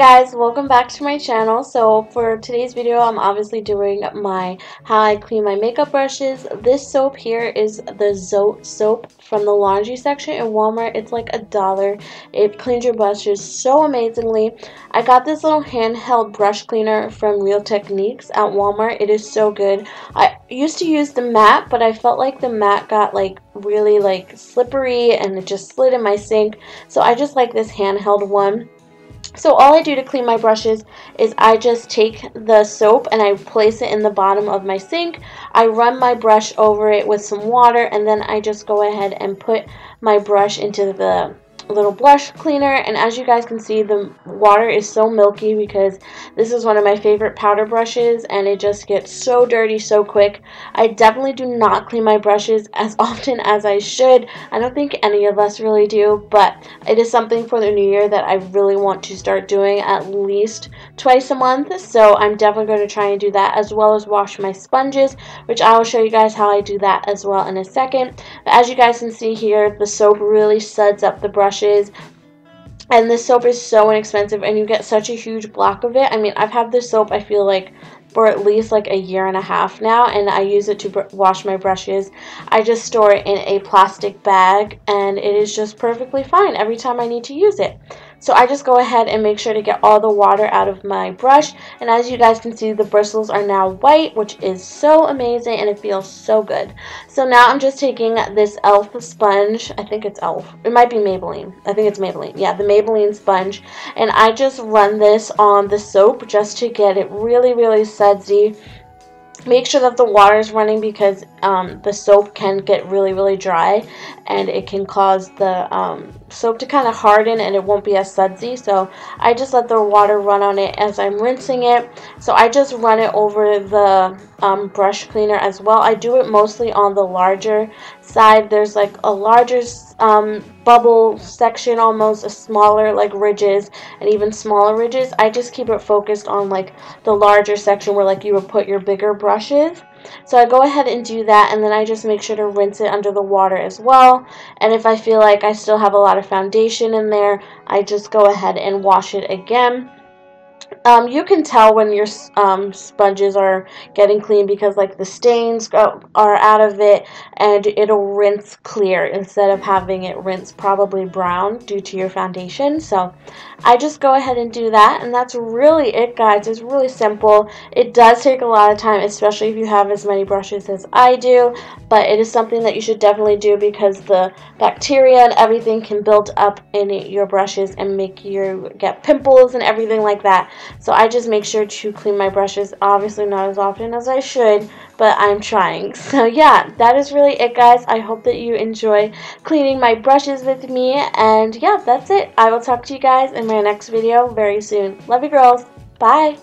guys, welcome back to my channel. So for today's video, I'm obviously doing my how I clean my makeup brushes. This soap here is the Zote soap from the laundry section in Walmart. It's like a dollar. It cleans your brushes so amazingly. I got this little handheld brush cleaner from Real Techniques at Walmart. It is so good. I used to use the mat, but I felt like the mat got like really like slippery and it just slid in my sink. So I just like this handheld one. So all I do to clean my brushes is I just take the soap and I place it in the bottom of my sink. I run my brush over it with some water and then I just go ahead and put my brush into the little blush cleaner and as you guys can see the water is so milky because this is one of my favorite powder brushes and it just gets so dirty so quick. I definitely do not clean my brushes as often as I should. I don't think any of us really do but it is something for the new year that I really want to start doing at least twice a month so I'm definitely going to try and do that as well as wash my sponges which I will show you guys how I do that as well in a second. But as you guys can see here the soap really suds up the brush brushes and this soap is so inexpensive and you get such a huge block of it. I mean, I've had this soap, I feel like, for at least like a year and a half now and I use it to wash my brushes. I just store it in a plastic bag and it is just perfectly fine every time I need to use it. So I just go ahead and make sure to get all the water out of my brush. And as you guys can see, the bristles are now white, which is so amazing and it feels so good. So now I'm just taking this e.l.f. sponge. I think it's e.l.f. It might be Maybelline. I think it's Maybelline. Yeah, the Maybelline sponge. And I just run this on the soap just to get it really, really sudsy make sure that the water is running because um, the soap can get really really dry and it can cause the um, soap to kind of harden and it won't be as sudsy. So I just let the water run on it as I'm rinsing it. So I just run it over the um, brush cleaner as well. I do it mostly on the larger side. There's like a larger um, bubble section almost a smaller like ridges and even smaller ridges. I just keep it focused on like the larger section where like you would put your bigger brushes. So I go ahead and do that and then I just make sure to rinse it under the water as well. And if I feel like I still have a lot of foundation in there I just go ahead and wash it again um, you can tell when your um, sponges are getting clean because like the stains go, are out of it and it'll rinse clear instead of having it rinse probably brown due to your foundation. So I just go ahead and do that and that's really it guys. It's really simple. It does take a lot of time especially if you have as many brushes as I do but it is something that you should definitely do because the bacteria and everything can build up in your brushes and make you get pimples and everything like that. So I just make sure to clean my brushes, obviously not as often as I should, but I'm trying. So yeah, that is really it guys. I hope that you enjoy cleaning my brushes with me, and yeah, that's it. I will talk to you guys in my next video very soon. Love you girls. Bye.